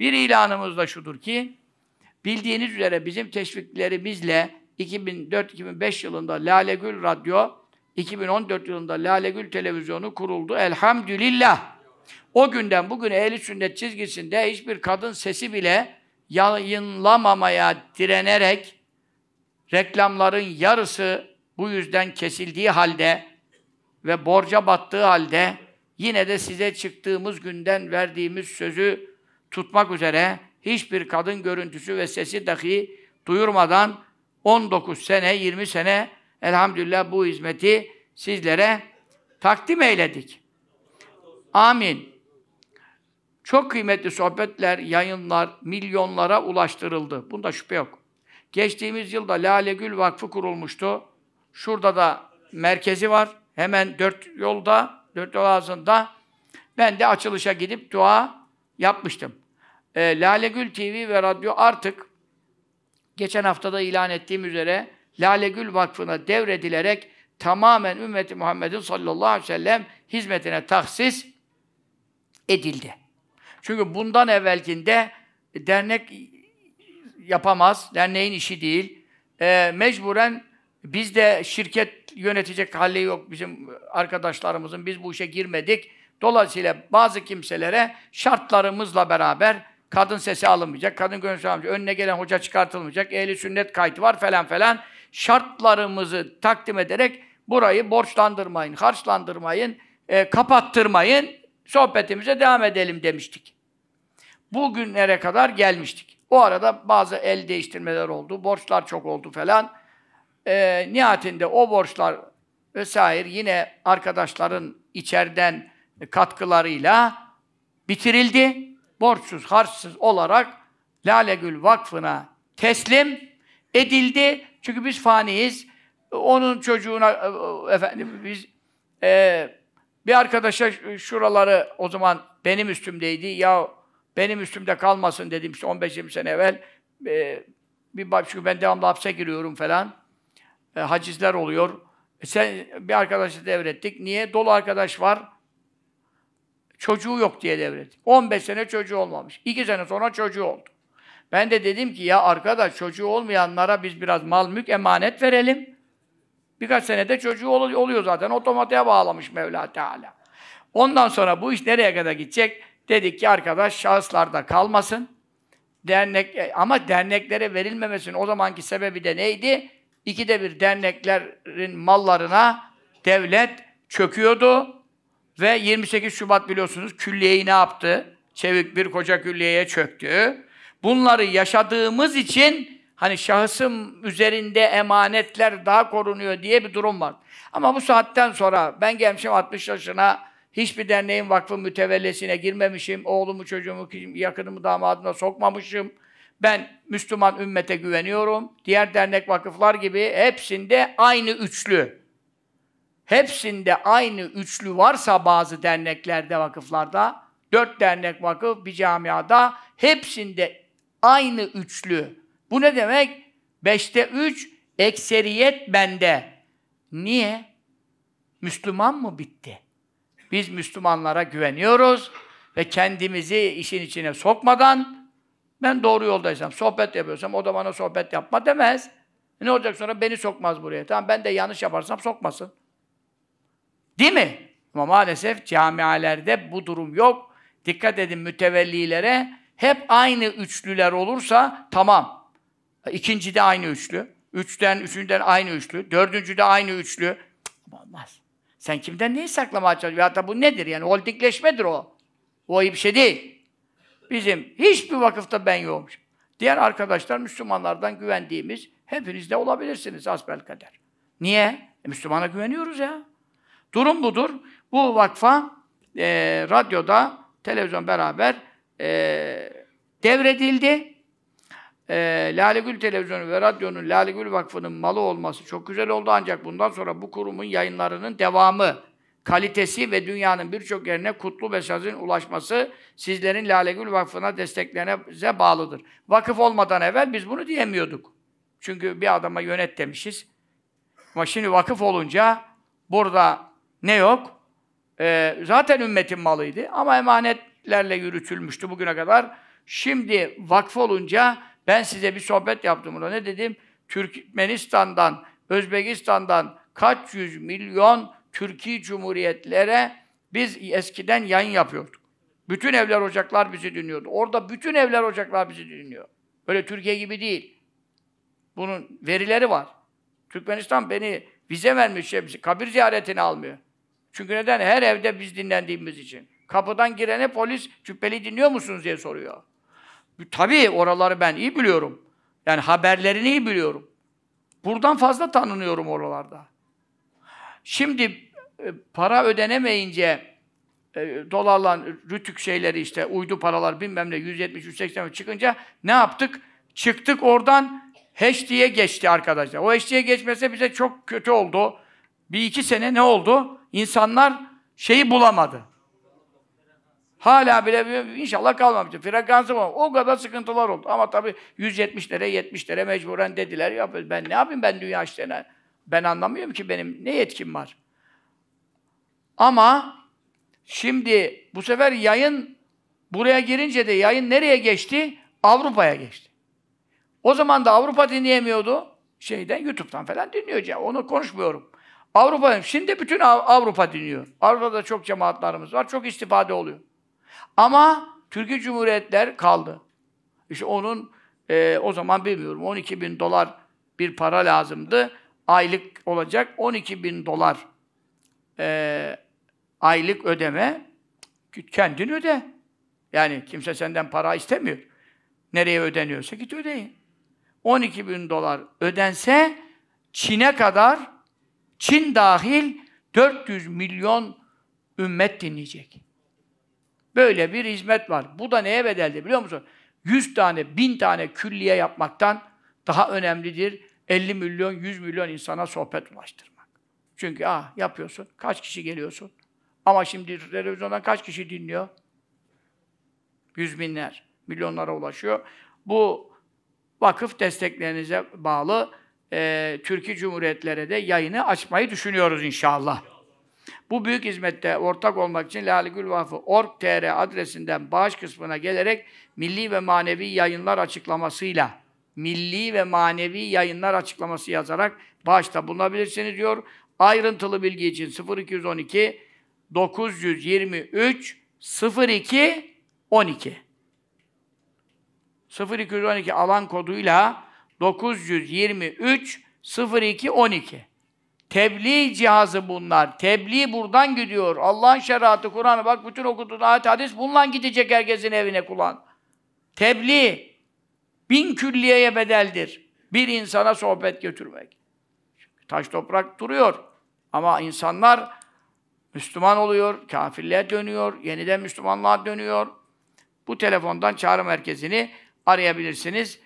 Bir ilanımız da şudur ki, bildiğiniz üzere bizim teşviklerimizle 2004-2005 yılında Lale Gül Radyo, 2014 yılında Lale Gül Televizyonu kuruldu. Elhamdülillah. O günden bugüne ehli sünnet çizgisinde hiçbir kadın sesi bile yayınlamamaya direnerek reklamların yarısı bu yüzden kesildiği halde ve borca battığı halde yine de size çıktığımız günden verdiğimiz sözü tutmak üzere hiçbir kadın görüntüsü ve sesi dahi duyurmadan 19 sene, 20 sene elhamdülillah bu hizmeti sizlere takdim eyledik. Amin. Çok kıymetli sohbetler, yayınlar milyonlara ulaştırıldı. Bunda şüphe yok. Geçtiğimiz yılda Lale Gül Vakfı kurulmuştu. Şurada da merkezi var. Hemen dört yolda, dört yol ağzında. Ben de açılışa gidip dua yapmıştım. E, Lale Gül TV ve radyo artık geçen haftada ilan ettiğim üzere Lale Gül Vakfı'na devredilerek tamamen ümmeti Muhammed'in sallallahu aleyhi ve sellem hizmetine tahsis edildi. Çünkü bundan evvelkinde dernek yapamaz, derneğin işi değil. E, mecburen biz de şirket yönetecek hali yok bizim arkadaşlarımızın, biz bu işe girmedik. Dolayısıyla bazı kimselere şartlarımızla beraber kadın sesi alınmayacak, kadın gönüllü alınmayacak, önüne gelen hoca çıkartılmayacak, ehli sünnet kaydı var falan falan. Şartlarımızı takdim ederek burayı borçlandırmayın, harçlandırmayın, e, kapattırmayın, sohbetimize devam edelim demiştik. Bugünlere kadar gelmiştik. O arada bazı el değiştirmeler oldu, borçlar çok oldu falan. E, nihayetinde o borçlar vesaire yine arkadaşların içeriden katkılarıyla bitirildi. Borçsuz, harçsız olarak Lale Gül Vakfı'na teslim edildi. Çünkü biz faniyiz. Onun çocuğuna e, efendim biz e, bir arkadaşa şuraları o zaman benim üstümdeydi. Ya benim üstümde kalmasın dedim işte 15-20 sene evvel. E, bir bak çünkü ben devamlı hapse giriyorum falan. E, hacizler oluyor. E, sen bir arkadaşı devrettik. Niye? Dolu arkadaş var. Çocuğu yok diye devrettik. 15 sene çocuğu olmamış. 2 sene sonra çocuğu oldu. Ben de dedim ki ya arkadaş çocuğu olmayanlara biz biraz mal mülk emanet verelim. Birkaç senede çocuğu oluyor zaten. Otomatiğe bağlamış Mevla Teala. Ondan sonra bu iş nereye kadar gidecek? Dedik ki arkadaş şahıslarda kalmasın. Dernek e, ama derneklere verilmemesinin o zamanki sebebi de neydi? İkide bir derneklerin mallarına devlet çöküyordu. Ve 28 Şubat biliyorsunuz külliyeyi ne yaptı? Çevik bir koca külliyeye çöktü. Bunları yaşadığımız için hani şahısım üzerinde emanetler daha korunuyor diye bir durum var. Ama bu saatten sonra ben gelmişim 60 yaşına hiçbir derneğin vakfı mütevellesine girmemişim. Oğlumu, çocuğumu, yakınımı, damadımı sokmamışım. Ben Müslüman ümmete güveniyorum. Diğer dernek vakıflar gibi hepsinde aynı üçlü. Hepsinde aynı üçlü varsa bazı derneklerde, vakıflarda, dört dernek vakıf bir camiada, hepsinde aynı üçlü. Bu ne demek? Beşte üç, ekseriyet bende. Niye? Müslüman mı bitti? Biz Müslümanlara güveniyoruz ve kendimizi işin içine sokmadan ben doğru yoldaysam, sohbet yapıyorsam o da bana sohbet yapma demez. E ne olacak sonra? Beni sokmaz buraya. Tamam ben de yanlış yaparsam sokmasın. Değil mi? Ama maalesef camialerde bu durum yok. Dikkat edin mütevellilere. Hep aynı üçlüler olursa tamam. İkinci de aynı üçlü. Üçten, üçünden aynı üçlü. Dördüncü de aynı üçlü. Cık, olmaz. Sen kimden neyi saklamaya çalışıyorsun? Hatta bu nedir yani? Holdingleşmedir o. O iyi bir şey değil. Bizim hiçbir vakıfta ben yokmuşum. Diğer arkadaşlar Müslümanlardan güvendiğimiz hepiniz de olabilirsiniz asbel kader. Niye? E, Müslümana güveniyoruz ya. Durum budur. Bu vakfa e, radyoda, televizyon beraber e, devredildi. E, Lale Gül Televizyonu ve radyonun Lale Gül Vakfı'nın malı olması çok güzel oldu ancak bundan sonra bu kurumun yayınlarının devamı, kalitesi ve dünyanın birçok yerine kutlu mesajın ulaşması sizlerin Lale Gül Vakfı'na desteklerinize bağlıdır. Vakıf olmadan evvel biz bunu diyemiyorduk. Çünkü bir adama yönet demişiz. Ama şimdi vakıf olunca burada ne yok? Ee, zaten ümmetin malıydı ama emanetlerle yürütülmüştü bugüne kadar. Şimdi vakf olunca ben size bir sohbet yaptım burada. Ne dedim? Türkmenistan'dan, Özbekistan'dan kaç yüz milyon Türkiye Cumhuriyetlere biz eskiden yayın yapıyorduk. Bütün evler ocaklar bizi dinliyordu. Orada bütün evler ocaklar bizi dinliyor. Öyle Türkiye gibi değil. Bunun verileri var. Türkmenistan beni vize vermiş, şey, kabir ziyaretini almıyor. Çünkü neden? Her evde biz dinlendiğimiz için. Kapıdan girene polis cübbeli dinliyor musunuz diye soruyor. Tabii oraları ben iyi biliyorum. Yani haberlerini iyi biliyorum. Buradan fazla tanınıyorum oralarda. Şimdi e, para ödenemeyince e, dolarla rütük şeyleri işte uydu paralar bilmem ne 170 180 çıkınca ne yaptık? Çıktık oradan HD'ye geçti arkadaşlar. O HD'ye geçmese bize çok kötü oldu. Bir iki sene ne oldu? İnsanlar şeyi bulamadı. Hala bile inşallah kalmamıştır. Frekansı var. O kadar sıkıntılar oldu. Ama tabii 170'lere 70'lere mecburen dediler. Ya ben ne yapayım ben dünya işlerine? Ben anlamıyorum ki benim ne yetkim var. Ama şimdi bu sefer yayın buraya girince de yayın nereye geçti? Avrupa'ya geçti. O zaman da Avrupa dinleyemiyordu. Şeyden, YouTube'dan falan dinliyor. Onu konuşmuyorum. Avrupa, şimdi bütün Avrupa dinliyor. Avrupa'da çok cemaatlarımız var, çok istifade oluyor. Ama Türkiye Cumhuriyetler kaldı. İşte onun, e, o zaman bilmiyorum, 12 bin dolar bir para lazımdı. Aylık olacak 12 bin dolar e, aylık ödeme. Kendin öde. Yani kimse senden para istemiyor. Nereye ödeniyorsa git ödeyin. 12 bin dolar ödense Çin'e kadar Çin dahil 400 milyon ümmet dinleyecek. Böyle bir hizmet var. Bu da neye bedeldi biliyor musun? 100 tane, 1000 tane külliye yapmaktan daha önemlidir 50 milyon, 100 milyon insana sohbet ulaştırmak. Çünkü ah yapıyorsun, kaç kişi geliyorsun? Ama şimdi televizyondan kaç kişi dinliyor? Yüz binler, milyonlara ulaşıyor. Bu vakıf desteklerinize bağlı e, Türkiye Cumhuriyetlere de yayını açmayı düşünüyoruz inşallah. Bu büyük hizmette ortak olmak için Laligül Vakfı org.tr adresinden bağış kısmına gelerek milli ve manevi yayınlar açıklamasıyla milli ve manevi yayınlar açıklaması yazarak bağışta bulunabilirsiniz diyor. Ayrıntılı bilgi için 0212 923 02 12 0212 alan koduyla 923 02 12 Tebliğ cihazı bunlar. Tebliğ buradan gidiyor. Allah'ın şeriatı, Kur'an'ı bak bütün okuduğun ayet hadis bununla gidecek herkesin evine kulağın. Tebliğ bin külliyeye bedeldir. Bir insana sohbet götürmek. Taş toprak duruyor. Ama insanlar Müslüman oluyor, kafirliğe dönüyor, yeniden Müslümanlığa dönüyor. Bu telefondan çağrı merkezini arayabilirsiniz.